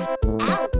Ow.